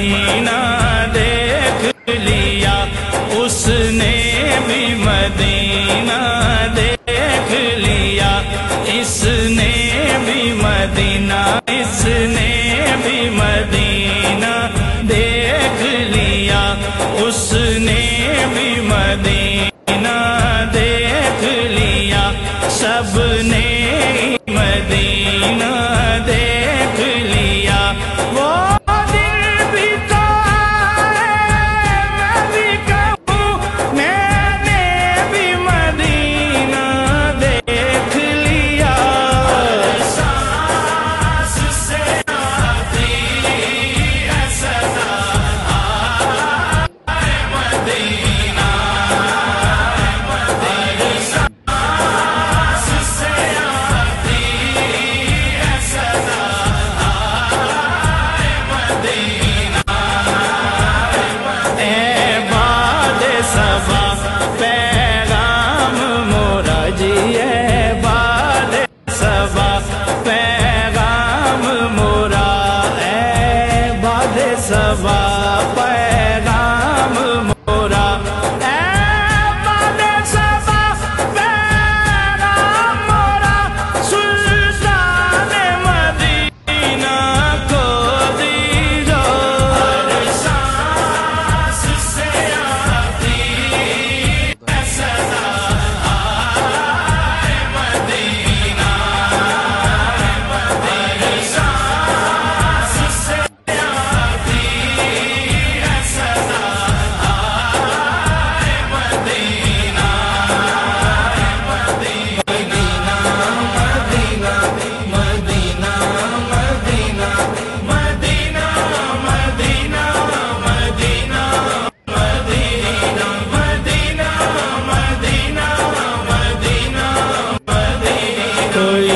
Medina देख लिया, उसने भी मदीना देख लिया। इसने भी मदीना, इसने भी मदीना देख लिया, उसने भी मदीना। Michael.